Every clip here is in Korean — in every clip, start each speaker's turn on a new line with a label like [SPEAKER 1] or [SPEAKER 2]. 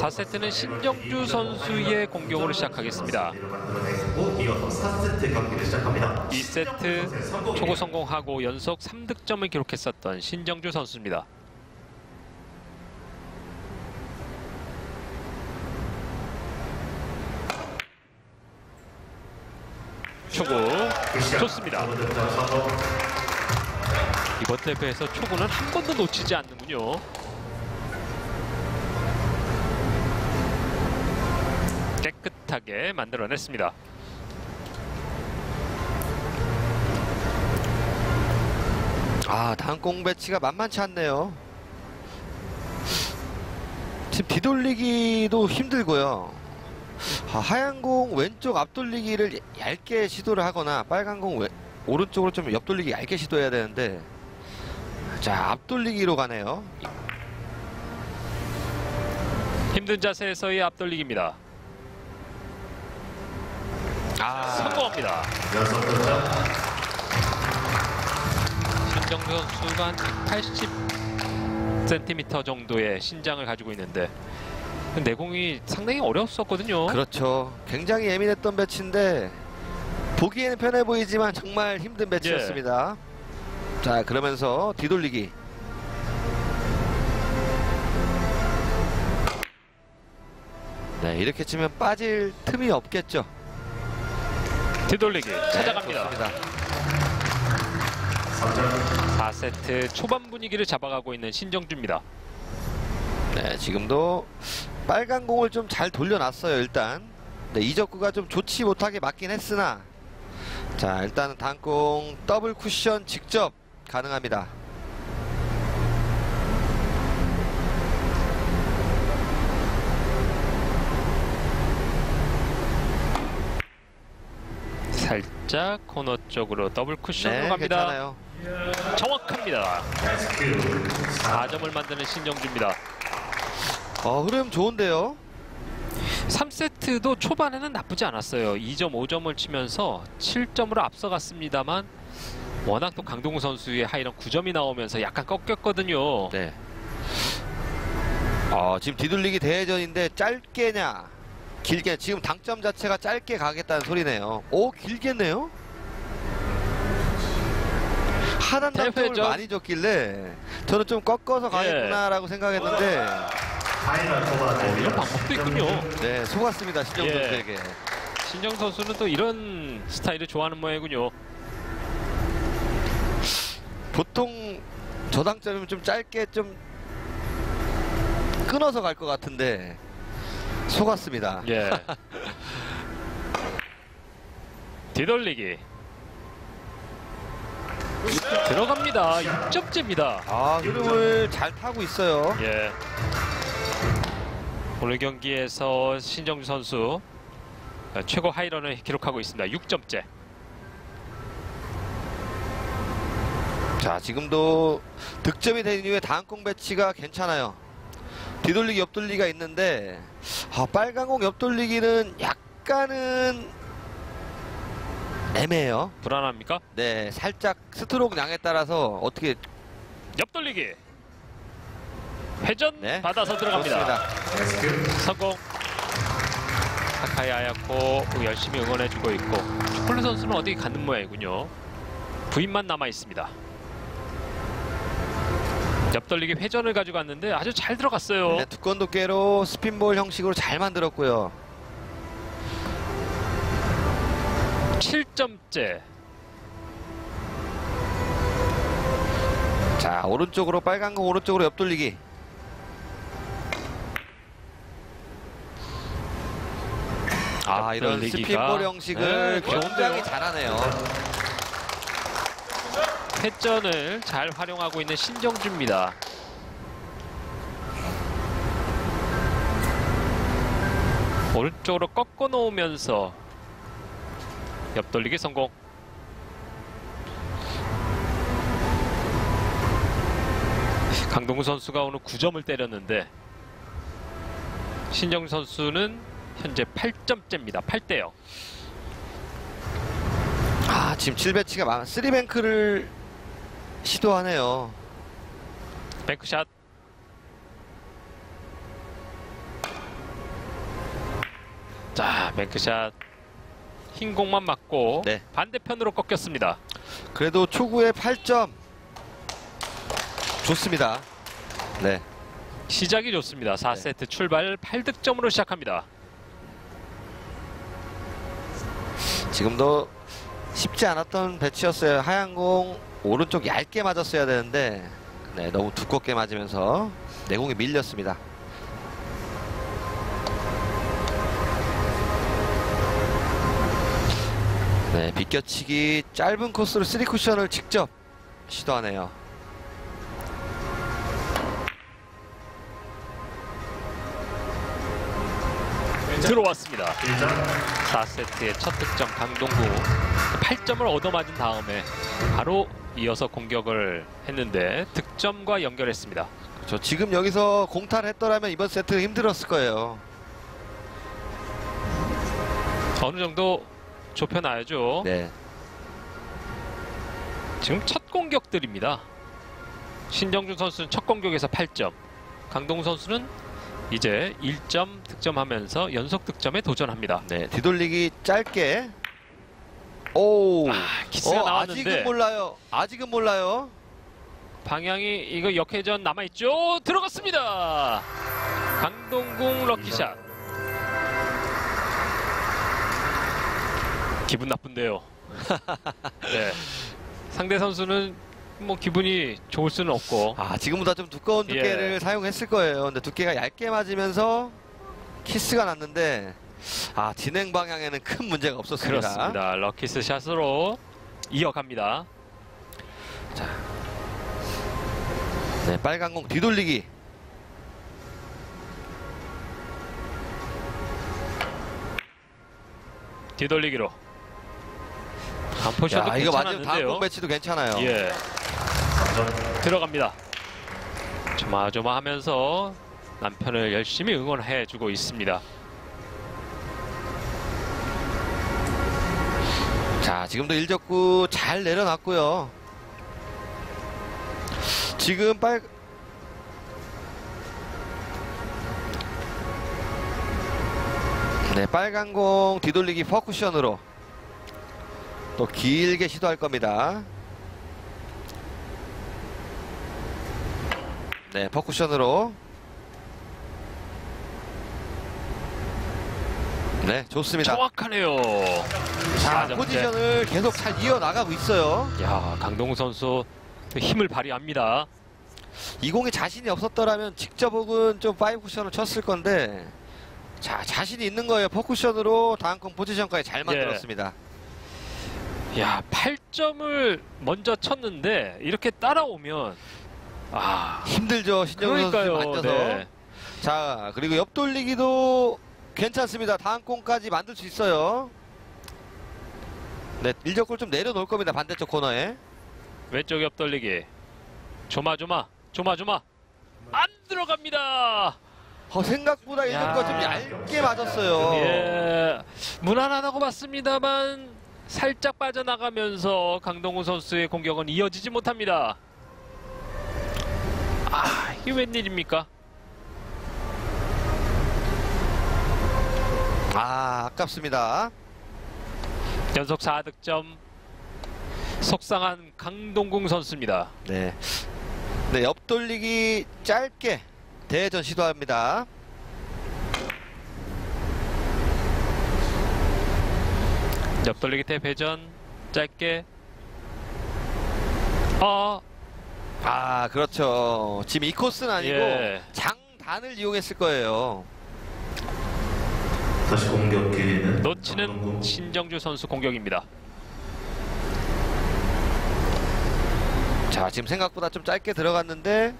[SPEAKER 1] 4세트는 신정주 선수의 공격으로 시작하겠습니다.
[SPEAKER 2] 이어서 4세트 경기를 시작합니다.
[SPEAKER 1] 2세트 초구 성공하고 연속 3득점을 기록했었던 신정주 선수입니다. 초구 좋습니다. 이번 대회에서 초구는 한 번도 놓치지 않는군요. 깨끗하게 만들어냈습니다.
[SPEAKER 3] 아, 단공 배치가 만만치 않네요. 지금 뒤돌리기도 힘들고요. 아, 하얀 공 왼쪽 앞돌리기를 얇게 시도를 하거나 빨간 공 왼- 오른쪽으로 좀 옆돌리기 얇게 시도해야 되는데 자, 앞돌리기로 가네요.
[SPEAKER 1] 힘든 자세에서의 앞돌리기입니다.
[SPEAKER 3] 아,
[SPEAKER 1] 성공합니다.
[SPEAKER 2] 연속 득점.
[SPEAKER 1] 신정주 선수가 한 180cm 정도의 신장을 가지고 있는데 그 내공이 상당히 어려웠었거든요.
[SPEAKER 3] 그렇죠. 굉장히 예민했던 배치인데 보기에는 편해 보이지만 정말 힘든 배치였습니다. 자, 그러면서 뒤돌리기. 네, 이렇게 치면 빠질 틈이 없겠죠.
[SPEAKER 1] 뒤돌리기
[SPEAKER 3] 네,
[SPEAKER 1] 찾아갑니다.
[SPEAKER 3] 좋습니다.
[SPEAKER 2] 3점.
[SPEAKER 1] 4세트 초반 분위기를 잡아가고 있는 신정주입니다.
[SPEAKER 3] 네, 지금도 빨간 공을 좀 잘 돌려놨어요, 일단. 네, 이적구가 좀 좋지 못하게 맞긴 했으나 자, 일단은 단공 더블 쿠션 직접 가능합니다.
[SPEAKER 1] 살짝 코너 쪽으로 더블 쿠션으로
[SPEAKER 3] 네,
[SPEAKER 1] 갑니다.
[SPEAKER 3] 괜찮아요.
[SPEAKER 1] 정확합니다.
[SPEAKER 2] SQ
[SPEAKER 1] 4점을 만드는 신정주입니다.
[SPEAKER 3] 어, 흐름 좋은데요.
[SPEAKER 1] 3세트도 초반에는 나쁘지 않았어요. 2점, 5점을 치면서 7점으로 앞서갔습니다만 워낙 또 강동우 선수의 하이런 9점이 나오면서 약간 꺾였거든요.
[SPEAKER 3] 네. 어, 지금 뒤돌리기 대회전인데 짧게냐 길게 지금 당점 자체가 짧게 가겠다는 소리네요. 오 길겠네요. 하단 당점을
[SPEAKER 1] 대회전.
[SPEAKER 3] 많이 줬길래 저는 좀 꺾어서
[SPEAKER 1] 예.
[SPEAKER 3] 가겠구나라고 생각했는데
[SPEAKER 2] 파이널
[SPEAKER 1] 어, 이런 방법도 있군요.
[SPEAKER 3] 네 속았습니다 신정
[SPEAKER 1] 예.
[SPEAKER 3] 선수에게.
[SPEAKER 1] 신정 선수는 또 이런 스타일을 좋아하는 모양이군요.
[SPEAKER 3] 보통 저 당점이면 좀 짧게 좀 끊어서 갈 것 같은데 속았습니다.
[SPEAKER 1] 예. 뒤돌리기. 들어갑니다. 6점째입니다.
[SPEAKER 3] 아 흐름을 잘 타고 있어요.
[SPEAKER 1] 예. 오늘 경기에서 신정주 선수 최고 하이런을 기록하고 있습니다. 6점째.
[SPEAKER 3] 자 지금도 득점이 된 이후에 다음 공 배치가 괜찮아요 뒤돌리기 옆돌리기가 있는데 아, 빨간 공 옆돌리기는 약간은 애매해요
[SPEAKER 1] 불안합니까?
[SPEAKER 3] 네 살짝 스트로크 양에 따라서 어떻게
[SPEAKER 1] 옆돌리기. 회전
[SPEAKER 3] 네
[SPEAKER 1] 받아서 들어갑니다.
[SPEAKER 3] 좋습니다.
[SPEAKER 1] 성공. 사카이 아야코 열심히 응원해주고 있고 초콜릿 선수는 어디 가는 모양이군요. 부인만 남아 있습니다. 옆돌리기 회전을 가져갔는데 아주 잘 들어갔어요.
[SPEAKER 3] 네, 두건 두께로 스핀볼 형식으로 잘 만들었고요
[SPEAKER 1] 7점째.
[SPEAKER 3] 자 오른쪽으로 빨간 공 오른쪽으로 옆돌리기 아 이런. 스핀볼 형식을
[SPEAKER 1] 네.
[SPEAKER 3] 굉장히 잘하네요
[SPEAKER 1] 회전을 잘 활용하고 있는 신정주입니다. 오른쪽으로 꺾어 놓으면서 옆돌리기 성공. 강동구 선수가 오늘 9점을 때렸는데 신정 선수는 현재 8점째입니다. 8대요.
[SPEAKER 3] 아 지금 7배치가 많아 3뱅크를 시도하네요
[SPEAKER 1] 뱅크샷 자, 뱅크샷 흰 공만 맞고
[SPEAKER 3] 네.
[SPEAKER 1] 반대편으로 꺾였습니다.
[SPEAKER 3] 그래도 초구에 8점 좋습니다. 네.
[SPEAKER 1] 시작이 좋습니다. 4세트 출발 8득점으로 시작합니다.
[SPEAKER 3] 지금도 쉽지 않았던 배치였어요. 하얀 공 오른쪽 얇게 맞았어야 되는데 네, 너무 두껍게 맞으면서 내공이 밀렸습니다. 네, 비껴치기 짧은 코스로 3 쿠션을 직접 시도하네요.
[SPEAKER 1] 들어왔습니다.
[SPEAKER 2] 1점.
[SPEAKER 1] 4세트의 첫 득점 강동구 8점을 얻어맞은 다음에 바로 이어서 공격을 했는데 득점과 연결했습니다.
[SPEAKER 3] 저 지금 여기서 공탈 했더라면 이번 세트 힘들었을 거예요.
[SPEAKER 1] 어느 정도 좁혀놔야죠.
[SPEAKER 3] 네.
[SPEAKER 1] 지금 첫 공격들입니다. 신정준 선수는 첫 공격에서 8점, 강동구 선수는 이제 1점 득점하면서 연속 득점에 도전합니다.
[SPEAKER 3] 네, 뒤돌리기 짧게. 오.
[SPEAKER 1] 아, 키스가
[SPEAKER 3] 어,
[SPEAKER 1] 나왔는데
[SPEAKER 3] 아직은 몰라요. 아직은 몰라요.
[SPEAKER 1] 방향이 이거 역회전 남아 있죠. 들어갔습니다. 강동궁 럭키샷. 기분 나쁜데요. 네. 상대 선수는 뭐 기분이 좋을 수는 없고
[SPEAKER 3] 아, 지금보다 좀 두꺼운
[SPEAKER 1] 예.
[SPEAKER 3] 두께를 사용했을 거예요. 근데 두께가 얇게 맞으면서 키스가 났는데 아, 진행 방향에는 큰 문제가 없었습니다.
[SPEAKER 1] 그렇습니다. 럭키스 샷으로 이어갑니다.
[SPEAKER 3] 네, 빨간 공 뒤돌리기.
[SPEAKER 1] 뒤돌리기로. 간포샷도
[SPEAKER 3] 야, 이거 맞으면 다음. 공 배치도 괜찮아요.
[SPEAKER 1] 예.
[SPEAKER 2] 3점.
[SPEAKER 1] 들어갑니다. 조마조마하면서 남편을 열심히 응원해주고 있습니다.
[SPEAKER 3] 자, 지금도 일적구 잘 내려놨고요. 지금 빨 네, 빨간 공 뒤돌리기 four 쿠션으로 또 길게 시도할 겁니다. 네, four 쿠션으로 네, 좋습니다.
[SPEAKER 1] 정확하네요.
[SPEAKER 3] 자,
[SPEAKER 1] 4점째.
[SPEAKER 3] 포지션을 계속 잘 이어나가고 있어요.
[SPEAKER 1] 야, 강동궁 선수 힘을 발휘합니다.
[SPEAKER 3] 이 공에 자신이 없었더라면 직접 혹은 좀 five 쿠션을 쳤을 건데 자 자신이 있는 거예요 퍼쿠션으로 다음 공 포지션까지 잘 만들었습니다
[SPEAKER 1] 야, 8점을 먼저 쳤는데 이렇게 따라오면 아,
[SPEAKER 3] 힘들죠 신정훈 선수. 앉아서
[SPEAKER 1] 네.
[SPEAKER 3] 자 그리고 옆 돌리기도 괜찮습니다 다음 공까지 만들 수 있어요 네 일적골 좀 내려놓을 겁니다 반대쪽 코너에
[SPEAKER 1] 왼쪽 옆 돌리기. 조마조마, 조마조마. 안 들어갑니다.
[SPEAKER 3] 어, 생각보다 일적골 좀
[SPEAKER 1] 야.
[SPEAKER 3] 얇게 맞았어요
[SPEAKER 1] 예, 무난하다고 봤습니다만 살짝 빠져나가면서 강동우 선수의 공격은 이어지지 못합니다. 아, 이게 웬일입니까?
[SPEAKER 3] 아 아깝습니다
[SPEAKER 1] 연속 4득점. 속상한 강동궁 선수입니다.
[SPEAKER 3] 네. 네, 옆 돌리기 짧게 대전 시도합니다.
[SPEAKER 1] 옆돌리기 대 회전 짧게. 어,
[SPEAKER 3] 아, 그렇죠. 지금 이 코스는 아니고
[SPEAKER 1] 예.
[SPEAKER 3] 장단을 이용했을 거예요.
[SPEAKER 2] 다시 공격 기회는
[SPEAKER 1] 놓치는. 신정주 선수 공격입니다.
[SPEAKER 3] 자, 지금 생각보다 좀 짧게 들어갔는데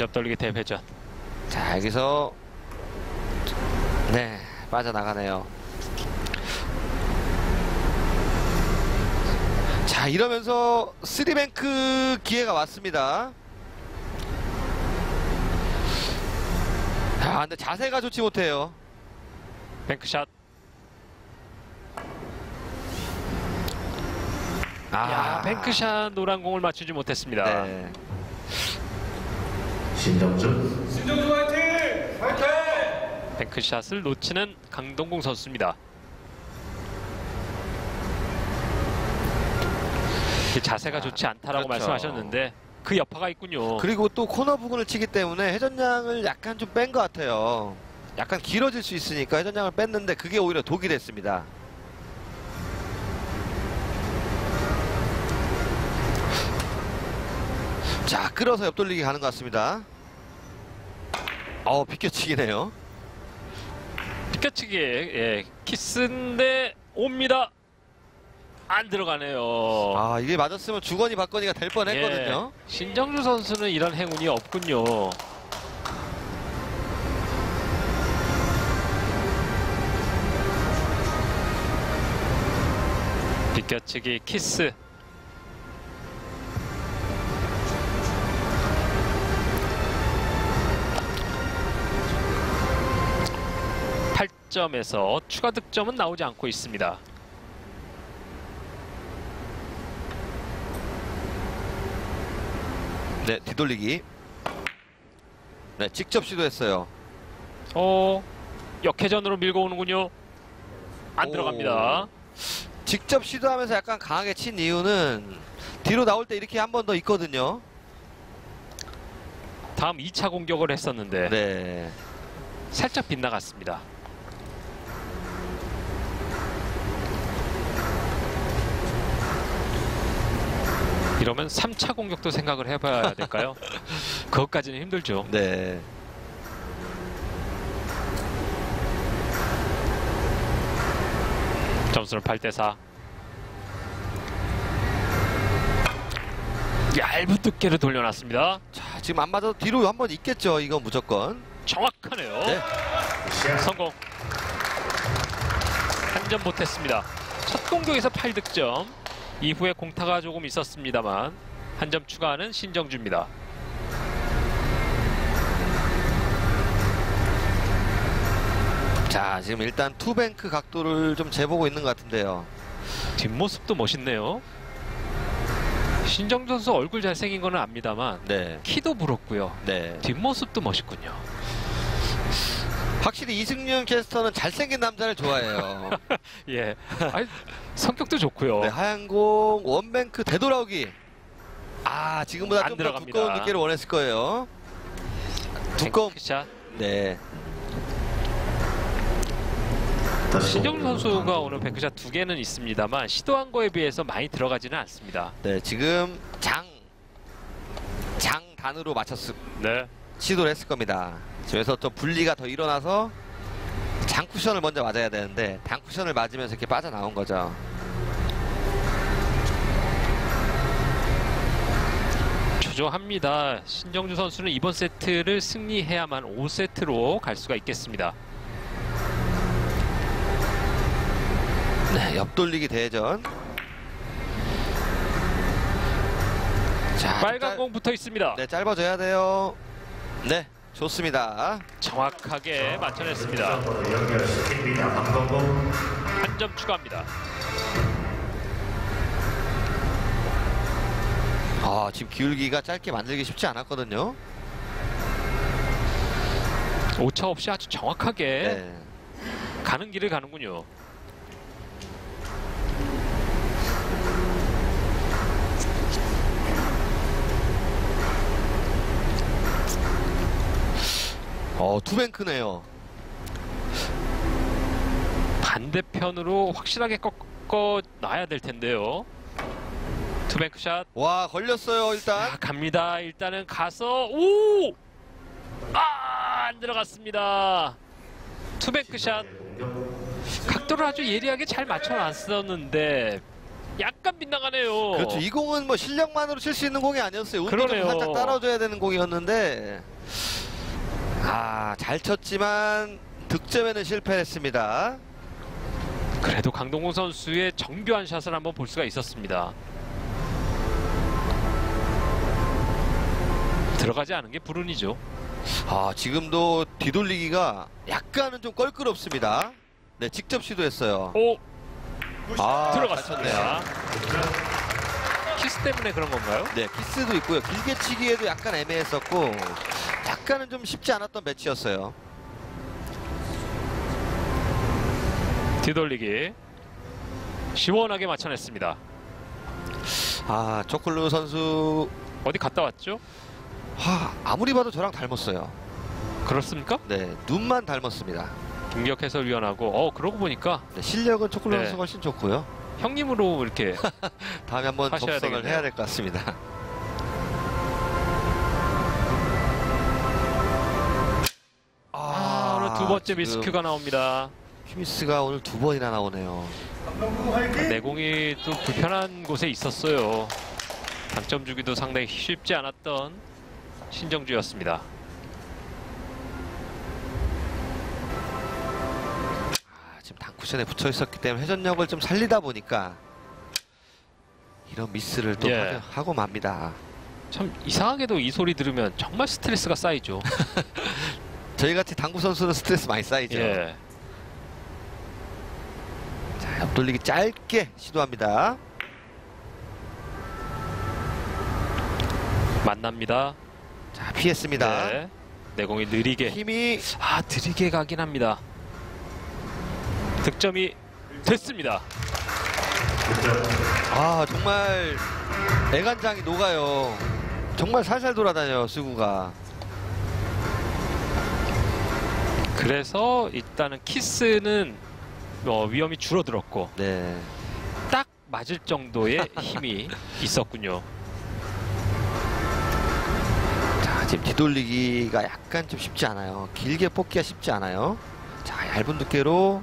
[SPEAKER 1] 옆돌리기 대 회전.
[SPEAKER 3] 자, 여기서 네, 빠져나가네요. 자, 이러면서 쓰리뱅크 기회가 왔습니다. 아, 근데 자세가 좋지 못해요.
[SPEAKER 1] 뱅크샷.
[SPEAKER 3] 아,
[SPEAKER 1] 야, 뱅크샷 노란 공을 맞추지 못했습니다.
[SPEAKER 3] 네.
[SPEAKER 2] 신정준.
[SPEAKER 1] 뱅크샷 뱅크샷을 놓치는 강동궁 선수입니다. 자세가
[SPEAKER 3] 아,
[SPEAKER 1] 좋지 않다라고
[SPEAKER 3] 그렇죠.
[SPEAKER 1] 말씀하셨는데 그 여파가 있군요.
[SPEAKER 3] 그리고 또 코너 부근을 치기 때문에 회전량을 약간 좀 뺀 것 같아요. 약간 길어질 수 있으니까 회전량을 뺐는데 그게 오히려 독이 됐습니다. 자, 끌어서 옆돌리기 가는 것 같습니다. 어, 비껴치기네요.
[SPEAKER 1] 비껴치기 예, 키스인데 옵니다. 안 들어가네요.
[SPEAKER 3] 아, 이게 맞았으면 주거니 받거니가 될 뻔했거든요.
[SPEAKER 1] 예, 신정주 선수는 이런 행운이 없군요. 비껴치기 키스. 팔점에서 추가 득점은 나오지 않고 있습니다.
[SPEAKER 3] 네, 뒤돌리기. 네, 직접 시도했어요.
[SPEAKER 1] 어, 역회전으로 밀고 오는군요. 안
[SPEAKER 3] 오.
[SPEAKER 1] 들어갑니다.
[SPEAKER 3] 직접 시도하면서 약간 강하게 친 이유는 뒤로 나올 때 이렇게 한 번 더 있거든요.
[SPEAKER 1] 다음 2차 공격을 했었는데
[SPEAKER 3] 네.
[SPEAKER 1] 살짝 빗나갔습니다. 이러면 3차 공격도 생각을 해봐야 될까요? 그것까지는 힘들죠.
[SPEAKER 3] 네.
[SPEAKER 1] 점수는 8대 4. 얇은 두께를 돌려놨습니다.
[SPEAKER 3] 자, 지금 안 맞아도 뒤로 한 번 있겠죠. 이건 무조건.
[SPEAKER 1] 정확하네요.
[SPEAKER 3] 네.
[SPEAKER 1] 성공. 한 점 못했습니다. 첫 공격에서 8득점. 이후에 공타가 조금 있었습니다만 한 점 추가하는 신정주입니다.
[SPEAKER 3] 자, 지금 일단 투뱅크 각도를 좀 재보고 있는 것 같은데요.
[SPEAKER 1] 뒷모습도 멋있네요. 신정주 선수 얼굴 잘생긴 거는 압니다만
[SPEAKER 3] 네.
[SPEAKER 1] 키도 부럽고요.
[SPEAKER 3] 네.
[SPEAKER 1] 뒷모습도 멋있군요.
[SPEAKER 3] 확실히 이승윤 캐스터는 잘생긴 남자를 좋아해요.
[SPEAKER 1] 예. 아니, 성격도 좋고요.
[SPEAKER 3] 네, 하얀공 원뱅크 되돌아오기. 아, 지금보다 안좀더
[SPEAKER 1] 들어갑니다.
[SPEAKER 3] 두꺼운 두께를 원했을 거예요. 두꺼운.
[SPEAKER 1] 샷.
[SPEAKER 3] 네.
[SPEAKER 2] 공격으로
[SPEAKER 1] 선수가. 오늘 뱅크샷 두 개는 있습니다만 시도한 거에 비해서 많이 들어가지는 않습니다.
[SPEAKER 3] 네, 지금 장 장 단으로 맞췄을
[SPEAKER 1] 네.
[SPEAKER 3] 시도를 했을 겁니다. 그래서 좀 분리가 더 일어나서 장 쿠션을 먼저 맞아야 되는데 단 쿠션을 맞으면서 이렇게 빠져나온 거죠.
[SPEAKER 1] 조조합니다. 신정주 선수는 이번 세트를 승리해야만 5세트로 갈 수가 있겠습니다.
[SPEAKER 3] 네, 옆돌리기 대전. 자,
[SPEAKER 1] 빨간
[SPEAKER 3] 짧-
[SPEAKER 1] 공 붙어 있습니다.
[SPEAKER 3] 네, 짧아져야 돼요. 네, 좋습니다.
[SPEAKER 1] 정확하게 맞춰냈습니다. 한 점 추가합니다.
[SPEAKER 3] 아, 지금 기울기가 짧게 만들기 쉽지 않았거든요.
[SPEAKER 1] 오차 없이 아주 정확하게
[SPEAKER 3] 네.
[SPEAKER 1] 가는 길을 가는군요.
[SPEAKER 3] 어, 투뱅크네요.
[SPEAKER 1] 반대편으로 확실하게 꺾어 놔야 될 텐데요. 투뱅크샷
[SPEAKER 3] 와, 걸렸어요, 일단.
[SPEAKER 1] 아, 갑니다. 일단은 가서 오! 아, 안 들어갔습니다. 투뱅크샷 각도를 아주 예리하게 잘 맞춰놨었는데 약간 빗나가네요.
[SPEAKER 3] 그렇죠. 이 공은 뭐 실력만으로 칠 수 있는 공이 아니었어요. 운도 좀. 살짝 따라줘야 되는 공이었는데 아, 잘 쳤지만 득점에는 실패했습니다.
[SPEAKER 1] 그래도 강동궁 선수의 정교한 샷을 한번 볼 수가 있었습니다. 들어가지 않은 게 불운이죠.
[SPEAKER 3] 아, 지금도 뒤돌리기가 약간은 좀 껄끄럽습니다. 네, 직접 시도했어요.
[SPEAKER 1] 오
[SPEAKER 3] 아,
[SPEAKER 1] 들어갔습니다. 키스 때문에 그런 건가요?
[SPEAKER 3] 네, 키스도 있고요. 길게 치기에도 약간 애매했었고 약간은 좀 쉽지 않았던 매치였어요.
[SPEAKER 1] 뒤돌리기 시원하게 맞춰냈습니다.
[SPEAKER 3] 아, 조클루 선수
[SPEAKER 1] 어디 갔다 왔죠?
[SPEAKER 3] 와, 아무리 봐도 저랑 닮았어요.
[SPEAKER 1] 그렇습니까?
[SPEAKER 3] 네, 눈만 닮았습니다.
[SPEAKER 1] 김격 해설위원하고 어 그러고 보니까
[SPEAKER 3] 네, 실력은
[SPEAKER 1] 네.
[SPEAKER 3] 선수가 훨씬 좋고요.
[SPEAKER 1] 형님으로 이렇게
[SPEAKER 3] 다음에 한번
[SPEAKER 1] 하셔야
[SPEAKER 3] 접선을
[SPEAKER 1] 되겠네요.
[SPEAKER 3] 해야 될 것 같습니다.
[SPEAKER 1] 아, 오늘 두 번째
[SPEAKER 3] 지금
[SPEAKER 1] 미스큐가 나옵니다.
[SPEAKER 3] 휴미스가 오늘 두 번이나 나오네요.
[SPEAKER 1] 내공이 또 불편한 곳에 있었어요. 당점 주기도 상당히 쉽지 않았던 신정주였습니다.
[SPEAKER 3] 아, 지금 단쿠션에 붙여 있었기 때문에 회전력을 좀 살리다 보니까 이런 미스를 또
[SPEAKER 1] 예.
[SPEAKER 3] 하고 맙니다.
[SPEAKER 1] 참 이상하게도 이 소리 들으면 정말 스트레스가 쌓이죠.
[SPEAKER 3] 저희 같이 당구 선수는 스트레스 많이 쌓이죠.
[SPEAKER 1] 예.
[SPEAKER 3] 자, 옆돌리기 짧게 시도합니다.
[SPEAKER 1] 만납니다.
[SPEAKER 3] 자, 피했습니다.
[SPEAKER 1] 네. 내공이 느리게.
[SPEAKER 3] 힘이
[SPEAKER 1] 아, 느리게 가긴 합니다. 득점이 됐습니다.
[SPEAKER 3] 아 정말 애간장이 녹아요. 정말 살살 돌아다녀요 수구가.
[SPEAKER 1] 그래서 일단은 키스는 어, 위험이 줄어들었고
[SPEAKER 3] 네.
[SPEAKER 1] 딱 맞을 정도의 힘이 있었군요.
[SPEAKER 3] 지금 뒤돌리기가 약간 좀 쉽지 않아요. 길게 뽑기가 쉽지 않아요. 자 얇은 두께로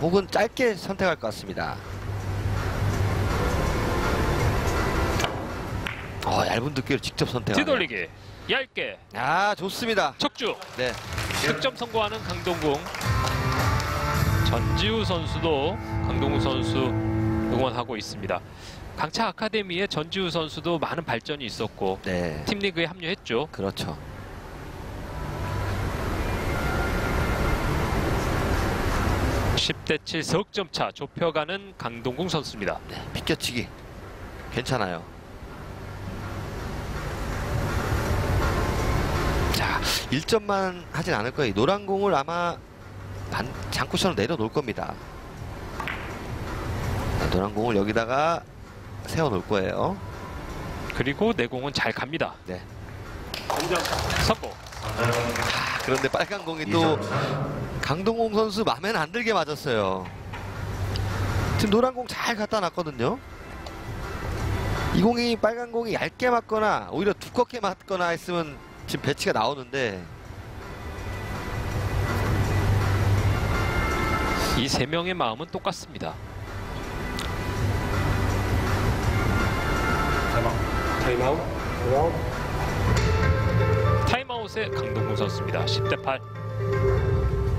[SPEAKER 3] 혹은 짧게 선택할 것 같습니다. 어 얇은 두께로 직접 선택하네요.
[SPEAKER 1] 뒤돌리기 얇게
[SPEAKER 3] 아 좋습니다.
[SPEAKER 1] 척주
[SPEAKER 3] 네.
[SPEAKER 1] 득점 성공하는 강동궁 전지우 선수도 강동궁 선수 응원하고 있습니다. 강차 아카데미의 전지우 선수도 많은 발전이 있었고
[SPEAKER 3] 네.
[SPEAKER 1] 팀 리그에 합류했죠.
[SPEAKER 3] 그렇죠.
[SPEAKER 1] 십 대 칠 석점 차 좁혀가는 강동궁 선수입니다.
[SPEAKER 3] 네. 비껴치기 괜찮아요. 자, 1점만 하진 않을 거예요. 노란 공을 아마 반, 장쿠션으로 내려놓을 겁니다. 자, 노란 공을 여기다가 세워놓을 거예요.
[SPEAKER 1] 그리고 내공은 잘 갑니다.
[SPEAKER 3] 네.
[SPEAKER 1] 성공.
[SPEAKER 3] 아, 그런데 빨간 공이 또 강동공 선수 마음에는 안 들게 맞았어요. 지금 노란 공 잘 갖다 놨거든요. 이 공이 빨간 공이 얇게 맞거나 오히려 두껍게 맞거나 했으면 지금 배치가 나오는데
[SPEAKER 1] 이 세 명의 마음은 똑같습니다. 타임아웃의 강동궁 선수입니다. 10대 8.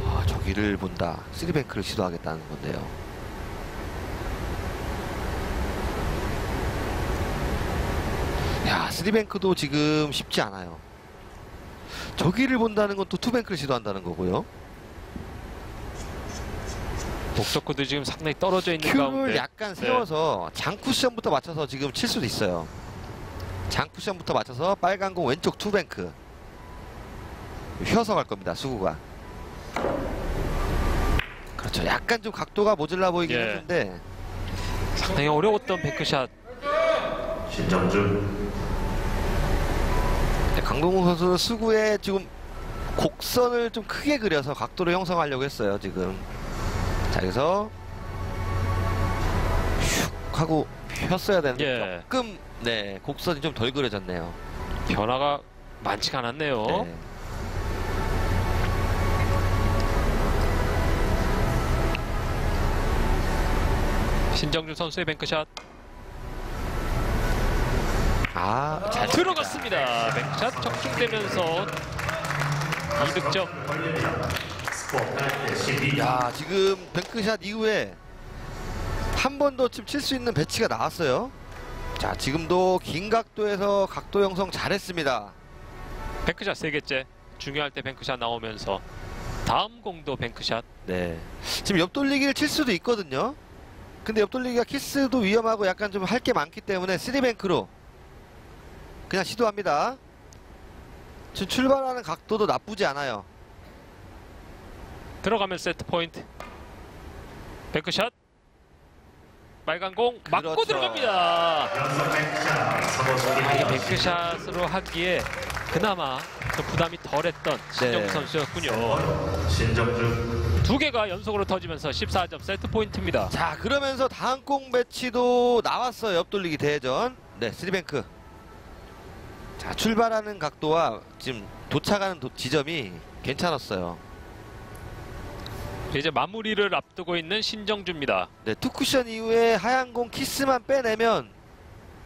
[SPEAKER 3] 아, 저기를 본다. three bank를 시도하겠다는 건데요. 야, three bank도 지금 쉽지 않아요. 저기를 본다는 건 또 two bank를 시도한다는 거고요.
[SPEAKER 1] 목적구도 지금 상당히 떨어져 있는
[SPEAKER 3] 큐를
[SPEAKER 1] 가운데
[SPEAKER 3] 약간 세워서 장쿠션부터 맞춰서 지금 칠 수도 있어요. 장 쿠션부터 맞춰서 빨간 공 왼쪽 투뱅크 휘어서 갈 겁니다. 수구가. 그렇죠. 약간 좀 각도가 모질라 보이긴
[SPEAKER 1] 예.
[SPEAKER 3] 했는데
[SPEAKER 1] 상당히 어려웠던 뱅크샷
[SPEAKER 2] 신정준
[SPEAKER 3] 네, 강동훈 선수는 수구에 지금 곡선을 좀 크게 그려서 각도를 형성하려고 했어요. 지금. 자 여기서 슉 하고 폈어야 되는데
[SPEAKER 1] 예.
[SPEAKER 3] 조금 네 곡선이 좀 덜 그려졌네요.
[SPEAKER 1] 변화가 많지가 않았네요.
[SPEAKER 3] 네.
[SPEAKER 1] 신정준 선수의 뱅크샷
[SPEAKER 3] 아, 잘
[SPEAKER 1] 들어갔습니다. 뱅크샷 적중되면서 2득점.
[SPEAKER 2] 스코어 8대 12
[SPEAKER 3] 야, 지금 뱅크샷 이후에 한 번더 지금 칠수 있는 배치가 나왔어요. 자, 지금도 긴 각도에서 각도 형성 잘했습니다.
[SPEAKER 1] bank shot 세 개째. 중요할 때 bank shot 나오면서 다음 공도 bank shot.
[SPEAKER 3] 네. 지금 옆돌리기를 칠 수도 있거든요. 근데 옆돌리기가 키스도 위험하고 약간 좀 할 게 많기 때문에 three bank로 그냥 시도합니다. 지금 출발하는 각도도 나쁘지 않아요.
[SPEAKER 1] 들어가면 세트 포인트. bank shot. 빨간 공 맞고
[SPEAKER 3] 그렇죠.
[SPEAKER 1] 들어갑니다.
[SPEAKER 2] 연속 bank shot 서버
[SPEAKER 1] 이게
[SPEAKER 2] 수비
[SPEAKER 1] bank shot으로 하기에 그나마 좀 부담이 덜했던 신정
[SPEAKER 3] 네.
[SPEAKER 1] 선수였군요.
[SPEAKER 2] 신정주
[SPEAKER 1] 두 개가 연속으로 터지면서 14점 세트 포인트입니다.
[SPEAKER 3] 자 그러면서 다음 공 배치도 나왔어요 옆돌리기 대회전 네 three bank 자 출발하는 각도와 지금 도착하는 도- 지점이 괜찮았어요
[SPEAKER 1] 이제 마무리를 앞두고 있는 신정주입니다.
[SPEAKER 3] 네 two 쿠션 이후에 하얀 공 키스만 빼내면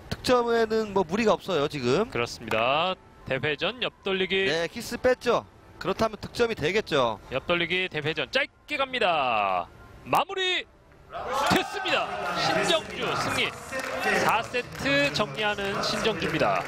[SPEAKER 3] 득점에는 뭐 무리가 없어요 지금
[SPEAKER 1] 그렇습니다. 대회전 옆돌리기
[SPEAKER 3] 네 키스 뺐죠 그렇다면 득점이 되겠죠
[SPEAKER 1] 옆돌리기 대회전 짧게 갑니다. 마무리 됐습니다. 신정주 승리. 4세트 정리하는 신정주입니다.